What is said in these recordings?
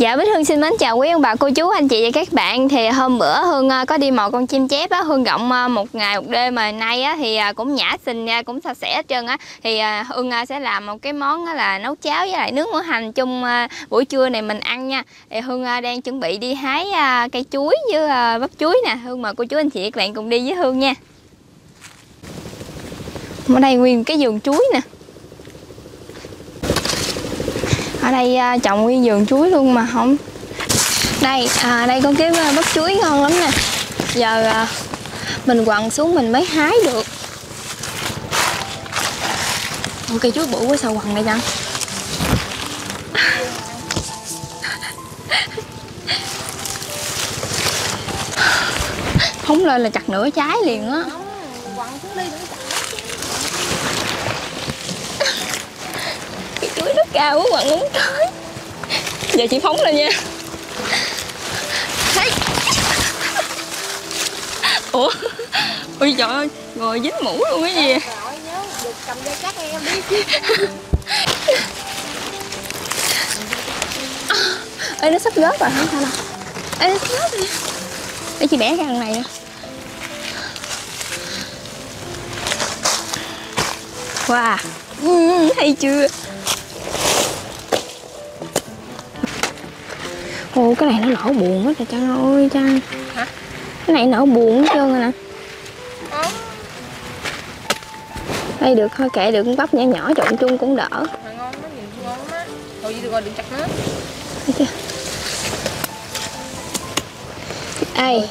Dạ Bích Hương xin mến chào quý ông bà, cô chú, anh chị và các bạn. Thì hôm bữa Hương à, có đi mò con chim chép á. Hương gọng à, một ngày, một đêm mà nay á thì à, cũng nhã xình cũng sạch sẽ hết trơn á. Thì Hương sẽ làm một cái món là nấu cháo với lại nước mỡ hành chung buổi trưa này mình ăn nha. Thì Hương đang chuẩn bị đi hái cây chuối với bắp chuối nè. Hương mời cô chú, anh chị các bạn cùng đi với Hương nha. Ở đây nguyên cái vườn chuối nè. Ở đây à, trồng nguyên vườn chuối luôn mà không. Đây à, đây có cái à, bắp chuối ngon lắm nè. Giờ à, mình quằn xuống mình mới hái được. Ủa, cây chuối bự quá sao quằn đây chăng phóng lên là chặt nửa trái liền á. Chuối nó cao quá bạn muốn tới. Giờ chị phóng lên nha. Thấy. ủa? Ôi trời ơi ngồi dính mũ luôn cái gì cầm dây cắt em đi ê nó sắp gớt rồi hả sao nào ê nó sắp gớt rồi. Để chị bẻ cái thằng này nè. Wow. Ừ, hay chưa? Ồ cái này nó nở buồn quá trời Trang ơi Trang. Hả? Cái này nở buồn hết trơn rồi nè. Ừ. Đây được thôi kệ được bắp nhỏ nhỏ trộn chung cũng đỡ. Ngon nó nhìn ngon lắm á. Thôi gì rồi đừng chặt nó Thấy chưa? Ê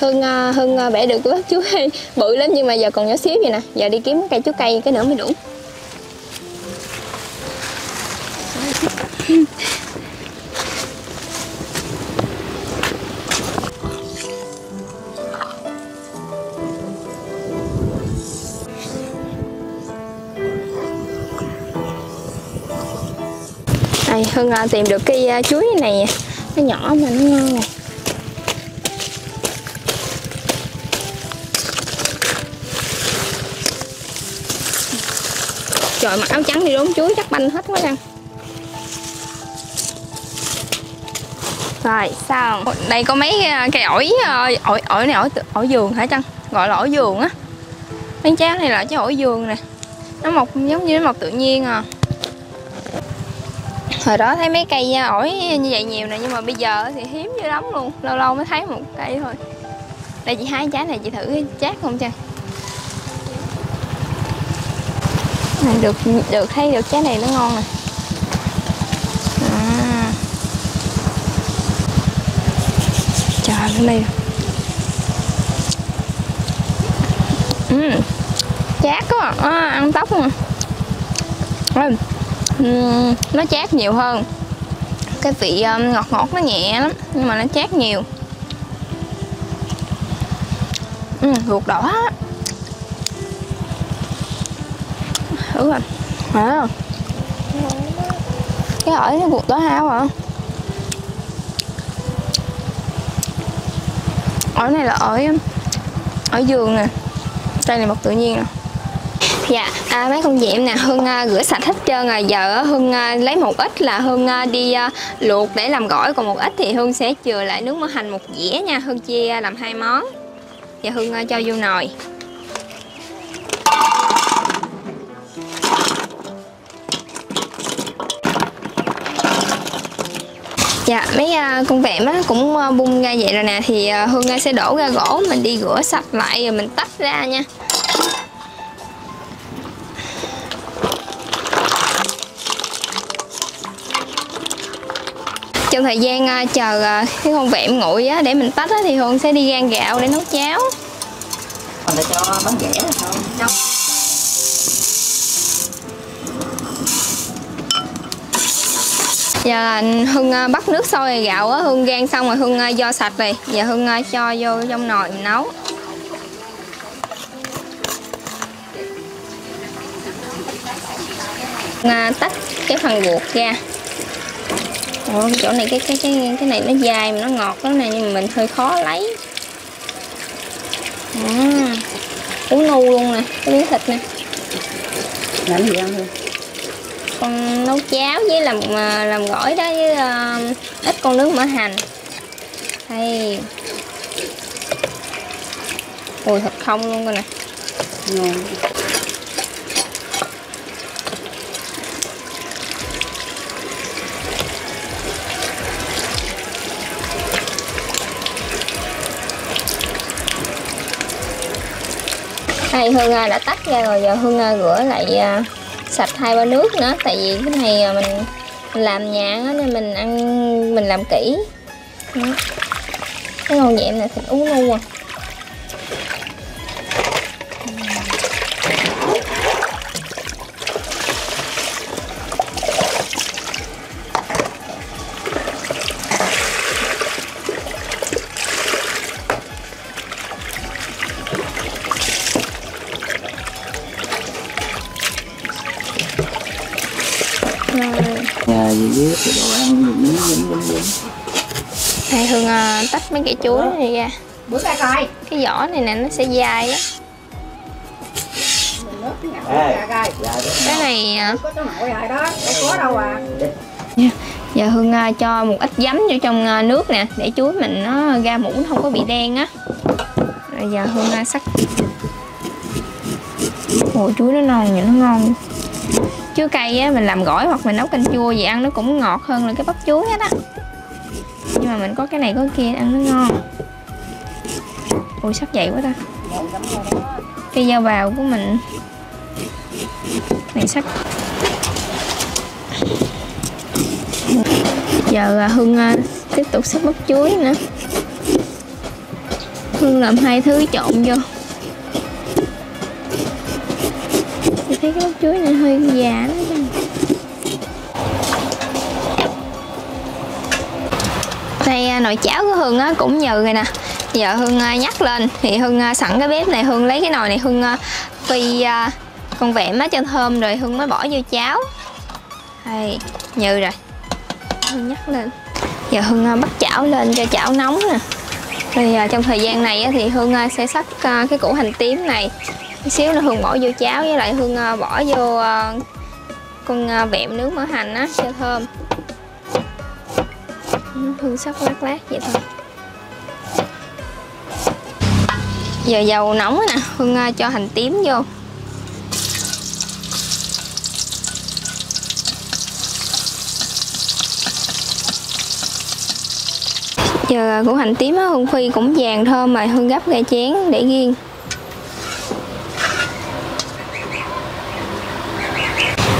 Hương, uh, Hương uh, bẻ được bắp chuối bự lắm nhưng mà giờ còn nhỏ xíu vậy nè. Giờ đi kiếm cây chuối cây cái nữa mới đủ đây Hưng à, tìm được cây à, chuối này. Nó nhỏ mà nó ngon này trời mặc áo trắng đi đốn chuối chắc banh hết quá đang rồi sao? Đây có mấy à, cây ổi à, ổi ổi này ổi ổi giường hả chăng? Gọi là ổi giường á. Mấy trái này là trái ổi giường nè. Nó mọc giống như nó mọc tự nhiên à hồi đó thấy mấy cây ổi như vậy nhiều nè nhưng mà bây giờ thì hiếm dữ lắm luôn. Lâu lâu mới thấy một cây thôi. Đây chị hái trái này chị thử chát không cha này, được được thấy được trái này nó ngon nè. À. trời lên đây ừ. chát quá. À, ăn tóc mà ừ nó chát nhiều hơn. Cái vị um, ngọt ngọt nó nhẹ lắm nhưng mà nó chát nhiều. Ừ, ruột đỏ thử rồi à. cái ở nó ruột đỏ hao hả? Ở này là ở ở giường nè. Đây là một tự nhiên nè. Dạ, à, mấy con em nè, Hương à, rửa sạch hết trơn rồi. Giờ à, Hương à, lấy một ít là Hương à, đi à, luộc để làm gỏi Còn một ít thì Hương sẽ chừa lại nước mỡ hành một dĩa nha. Hương chia làm hai món. Và Hương à, cho vô nồi. Dạ, mấy uh, con vẹm á, cũng uh, bung ra vậy rồi nè. Thì uh, Hương uh, sẽ đổ ra gỗ Mình đi rửa sạch lại rồi mình tách ra nha. Trong thời gian uh, chờ uh, cái con vẹm nguội á để mình tách á, thì hương sẽ đi gan gạo để nấu cháo. Còn để cho bánh dẻ không giờ hương uh, bắt nước sôi rồi gạo á hương gan xong rồi hương uh, do sạch rồi giờ hương uh, cho vô trong nồi mình nấu. Tách cái phần ruột ra Ủa, chỗ này cái cái cái cái này nó dài mà nó ngọt lắm nè nhưng mà mình hơi khó lấy. À, nu luôn nè cái miếng thịt nè. Làm gì ăn thôi con nấu cháo với làm à, làm gỏi đó với à, ít con nước mỡ hành. Đây ui thịt không luôn coi nè. Ngon đây hương đã tách ra rồi giờ hương rửa lại à, sạch hai ba nước nữa tại vì cái này mình, mình làm nhà nên mình ăn mình làm kỹ đó. cái ngon nhẹm này thịt uống luôn à mấy cái chuối này ra. Bữa ra coi. Cái vỏ này nè nó sẽ dai á. Cái dạ đó Cái này à, có cháu nội rồi đó đâu có đâu à. Giờ Hương à, cho một ít giấm vô trong à, nước nè Để chuối mình nó ra mũ nó không có bị đen á. Rồi giờ Hương sắc. Ồ chuối nó non nhìn nó ngon. Chuối cây á mình làm gỏi hoặc mình nấu canh chua gì ăn nó cũng ngọt hơn là cái bắp chuối hết á mà mình có cái này có cái kia ăn nó ngon. Ui sắc dậy quá ta. Cây dao bào của mình. Này sắc giờ à, hương à, tiếp tục xếp bắp chuối nữa. Hương làm hai thứ trộn vô. Tôi thấy cái bắp chuối này hơi già lắm. Nay à, nồi cháo của hương cũng nhừ rồi nè. Giờ hương à, nhắc lên. Thì hương à, sẵn cái bếp này hương lấy cái nồi này. Hương phi con vẹm á cho thơm rồi hương mới bỏ vô cháo. Hay, nhừ rồi. Hương nhắc lên. Giờ Hương bắt chảo lên cho chảo nóng nè. Thì trong thời gian này thì Hương sẽ sắc cái củ hành tím này. Chút xíu nữa Hương bỏ vô cháo, với lại Hương bỏ vô con vẹm nướng mỡ hành á cho thơm. Hương sắc lát lát vậy thôi. Giờ dầu nóng nè, Hương à, cho hành tím vô. Giờ củ hành tím á, hương phi cũng vàng thơm mà hương gấp ra chén để riêng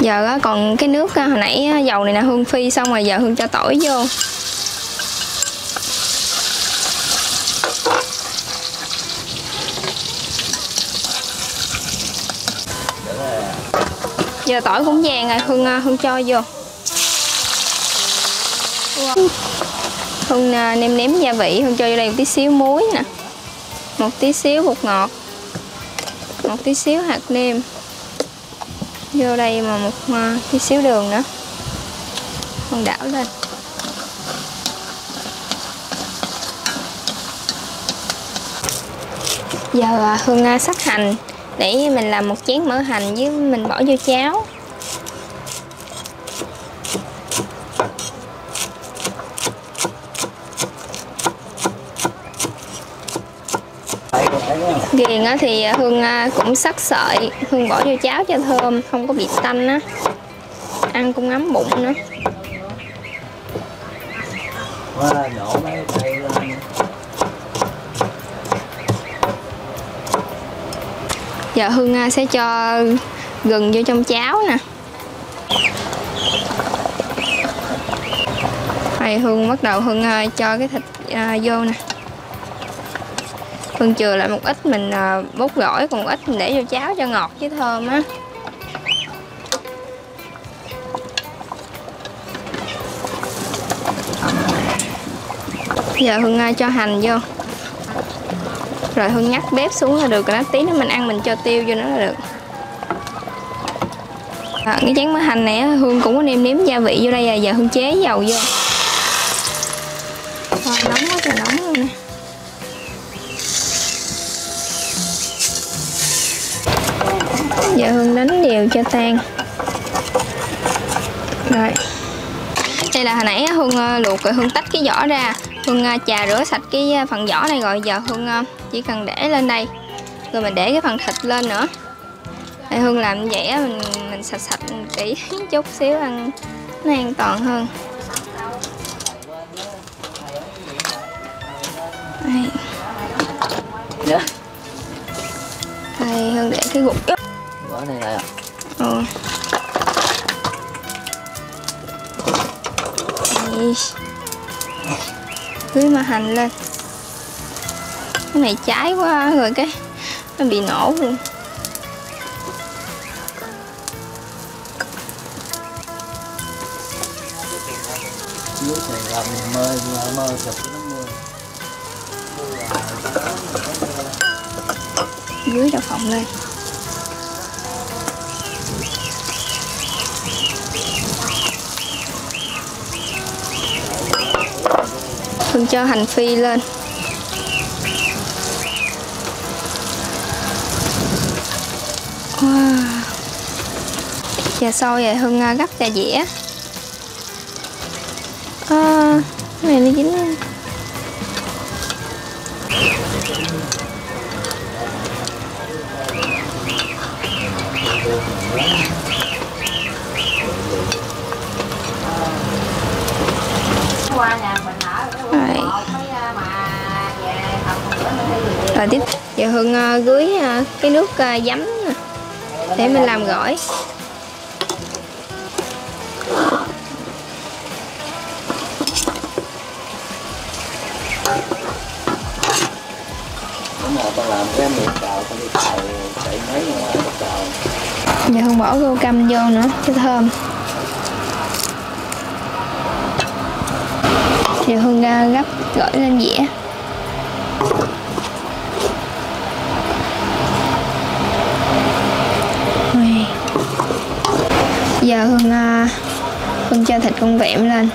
giờ á, còn cái nước à, hồi nãy à, dầu này là hương phi, xong rồi giờ hương cho tỏi vô. Giờ tỏi cũng vàng rồi. Hương à, hương cho vô. Hương à, nêm nếm gia vị, Hương cho vô đây một tí xíu muối nè. Một tí xíu bột ngọt. Một tí xíu hạt nêm. Vô đây mà một à, tí xíu đường nữa. Hương đảo lên. Giờ Hương sắc hành. Để mình làm một chén mỡ hành với mình bỏ vô cháo. Ghiền á thì Hương à, cũng sắc sợi. Hương bỏ vô cháo cho thơm Không có bị tanh á. Ăn cũng ngấm bụng nữa. Wow, nhổ mấy cây lên Dạ, Giờ Hương à, sẽ cho gừng vô trong cháo nè. Đây Hương bắt đầu Hương à, cho cái thịt à, vô nè. Hương chừa lại một ít mình bốt bút gỏi, Còn ít mình để vô cháo cho ngọt với thơm á. Dạ, Giờ Hương cho hành vô rồi Hương nhắc bếp xuống là được rồi đó. Tí nữa mình ăn mình cho tiêu vô nó là được. À, cái chén mỡ hành này Hương cũng có nêm nếm gia vị vô đây à. Giờ Hương chế dầu vô. Thôi nóng quá trời nóng luôn nè. Giờ Hương đánh đều cho tan. Rồi. Đây là hồi nãy hương ờ, luộc rồi hương tách cái vỏ ra hương ờ, chà rửa sạch cái ờ, phần vỏ này rồi giờ hương ờ, chỉ cần để lên đây rồi mình để cái phần thịt lên nữa Để hương làm như vậy mình mình sạch sạch kỹ chút xíu ăn nó an toàn hơn đây Dạ. đây hương để cái gục Bỏ này lại à? Ừ. Đây. Cưới mà hành lên Cái này cháy quá rồi, cái, Nó bị nổ luôn Nước này làm mơ mơ nó mưa. Dưới đầu phòng lên mình cho hành phi lên. Wow. Giờ sôi rồi Hương à, gấp trà dĩa. À, Cái này nó dính Hương à, gưới à, cái nước à, giấm để mình làm gỏi. Giờ Hương bỏ rau căm vô nữa cho thơm. Giờ Hương gấp gỏi lên dĩa. Giờ Hương à, Hương cho thịt con vẹm lên.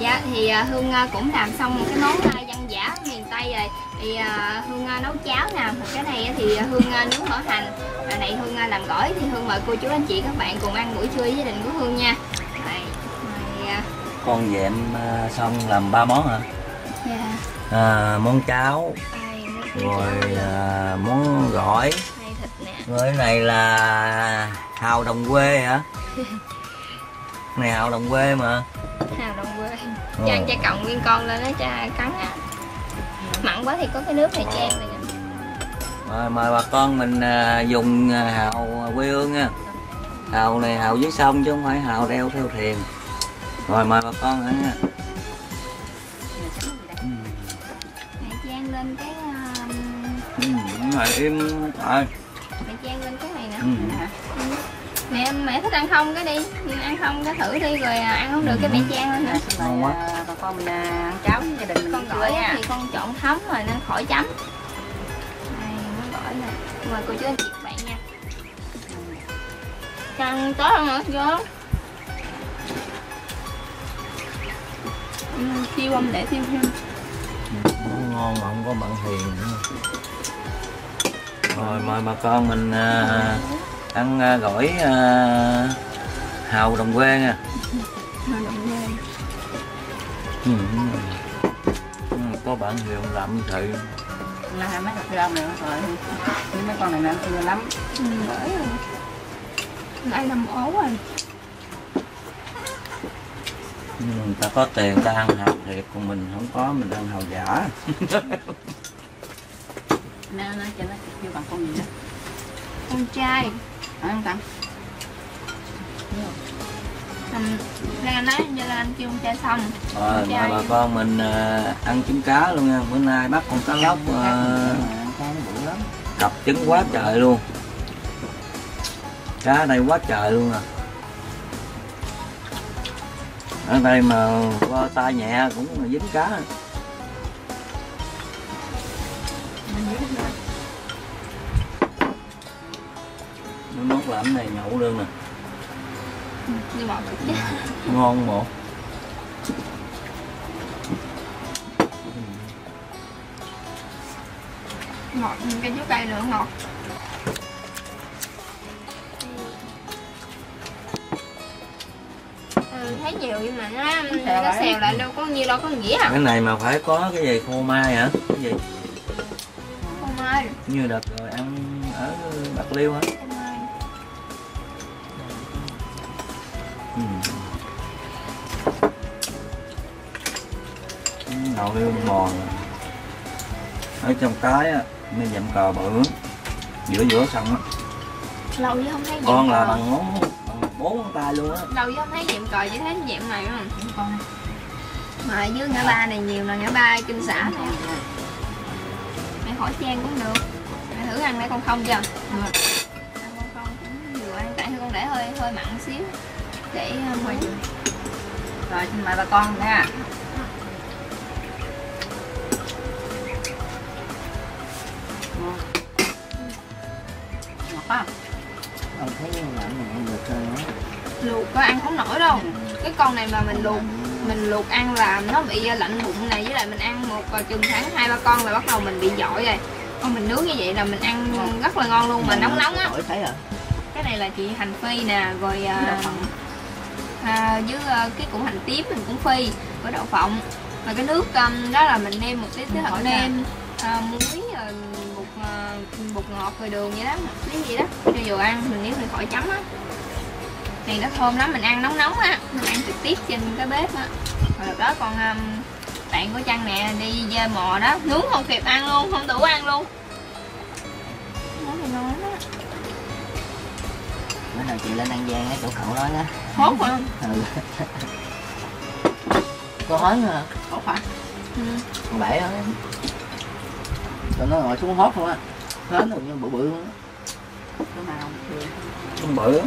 Dạ thì à, Hương à, cũng làm xong một cái món dân dã miền Tây rồi thì à, Hương à, nấu cháo nè. Một cái này thì Hương à, nướng mỡ hành. Và này Hương à, làm gỏi thì Hương mời cô chú anh chị các bạn cùng ăn buổi trưa với gia đình của Hương nha. Này, à, Con dẹm à, xong làm ba món hả? dạ, À, món cháo, nước rồi à, món gỏi, rồi cái này là hào đồng quê hả? này hào đồng quê mà. hào đồng quê. Cho ăn cho cộng nguyên con lên đó cho cắn á mặn quá thì có cái nước này chan này nè Rồi mời bà con mình à, dùng à, hào quê hương nha. Hào này hào dưới sông chứ không phải hào đeo theo thuyền. Rồi mời bà con ăn nha. Mẹ chan lên cái um, Ừ, im rồi. mẹ chan lên cái này nè Ừ. mẹ mẹ thích ăn không cái đi ăn không cái thử đi rồi à, ăn không được cái mẹ chan lên hả Ngon quá. Con mình à, ăn cháo với gia đình mình con gỏi nha. thì con trộn thấm rồi nên khỏi chấm. Đây nó gỏi nè. Mời cô chú anh chị bạn nha. Ăn tốt hơn nữa vô. Chiêu âm để tiêu thêm. Nó ngon mà không có mặn hiền nữa. Rồi mời bà con mình à, ăn à, gỏi à, hào đồng quê nha. Ừ. Ừ, Có bạn Hiền làm thử. là hai mấy cặp rau nữa rồi. Nhưng mấy con này nó ăn tươi lắm. Ừ, rồi. Ăn nằm ố rồi. Ừ, Người ta có tiền ta ăn hào thiệt còn mình không có mình ăn hào giả. nó nó cho nó kêu bằng con gì đó. Con trai. Không tặng Lan Anh nói như là anh kêu con trai xong Rồi Dạ. mời bà con mình à, ăn trứng cá luôn nha. Bữa nay bắt con cá lóc lắm cặp trứng quá trời luôn. Cá ở đây quá trời luôn à. Ở đây mà qua tay nhẹ cũng dính cá. Nó nốt làm này nhậu luôn nè. Cực chứ Ngon một. ngọt cái chuối cay nữa ngọt. Ừ, thấy nhiều nhưng mà nó Xèo nó lại. xèo lại đâu có nhiêu đâu có nghĩa à? Cái này mà phải có cái gì khô mai hả? Cái gì? Không ơi như đợt rồi ăn ở bạc liêu hả nồi liêu bò ở trong cái á mới dặm cờ bự giữa giữa xong á. Lâu không thấy con là bằng ngón bằng bốn ngón tay luôn á. Lâu chứ không thấy dẹm cò chỉ thấy dẹm này không? Mà ở dưới ngã ba này nhiều là ngã ba kinh xã này mẹ hỏi trang cũng được. Mẹ thử ăn để con không chưa? Ăn con không cũng vừa ăn tại con để hơi hơi mặn xíu. Để um, rồi xin mời bà con nha ngon ngọt quá Ông thấy như là mình ăn được thôi luộc có ăn không nổi đâu. Cái con này mà mình luộc mình luộc ăn là nó bị lạnh bụng này với lại mình ăn một uh, chừng tháng hai ba con là bắt đầu mình bị dội rồi. Con mình nướng như vậy là mình ăn rất là ngon luôn mà nóng nóng á. Cái này là chị hành phi nè rồi à, à, với à, cái củ hành tím mình cũng phi với đậu phộng. Và cái nước um, đó là mình nêm một tí tí hạt nêm à, muối bột ngọt rồi đường vậy đó tí gì đó cho vừa ăn mình nếu mình khỏi chấm á này nó thơm lắm mình ăn nóng nóng á mình ăn trực tiếp trên cái bếp á rồi đó con um, bạn của Trăng nè đi dê mò đó nướng không kịp ăn luôn không đủ ăn luôn món này ngon lắm á Bữa nào chị lên An Giang á, chỗ cậu nói đó. hốt mà Ừ. Có hói hả? Tốt hả? ừ. Bể hả? Tụi nó ngồi xuống hót luôn á. Hến rồi như bự bự luôn. Chỗ nào không bự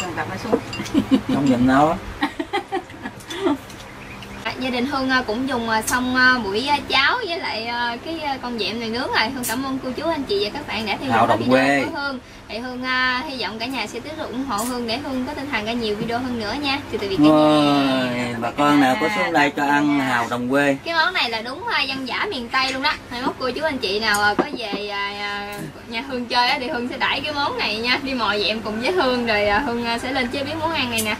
con đặt nó xuống. không nhìn đâu gia đình Hương à, cũng dùng à, xong à, buổi cháo với lại cái con dẹm này nướng rồi Hương cảm ơn cô chú anh chị và các bạn đã theo dõi video quê. của Hương. Thì Hương hy vọng cả nhà sẽ tiếp tục ủng hộ Hương để Hương có tinh thần ra nhiều video hơn nữa nha. Từ từ biệt cả Ôi, bà con nào có xuống đây cho ăn hào đồng quê. Cái món này là đúng dân dã miền Tây luôn đó. Mai mốt cô chú anh chị nào có về nhà Hương chơi á, thì Hương sẽ đãi cái món này nha. Đi mò dẹm cùng với Hương rồi Hương sẽ lên chế biến món ăn này nè